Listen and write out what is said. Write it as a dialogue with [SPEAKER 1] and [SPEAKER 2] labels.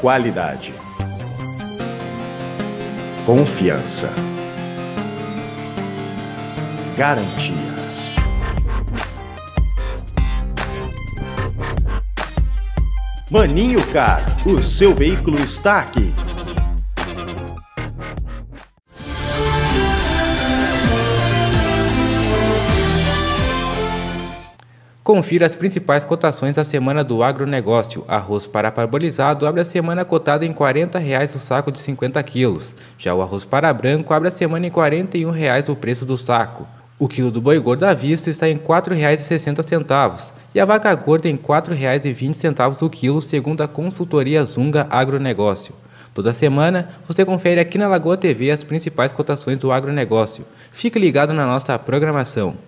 [SPEAKER 1] Qualidade. Confiança. Garantia. Maninho Car, o seu veículo está aqui.
[SPEAKER 2] Confira as principais cotações da semana do agronegócio. Arroz para parbolizado abre a semana cotada em 40 reais o saco de 50 quilos. Já o arroz para branco abre a semana em 41 reais o preço do saco. O quilo do boi gordo à vista está em R$ 4,60 e a vaca gorda em R$ 4,20 o quilo, segundo a consultoria Zunga Agronegócio. Toda semana você confere aqui na Lagoa TV as principais cotações do agronegócio. Fique ligado na nossa programação.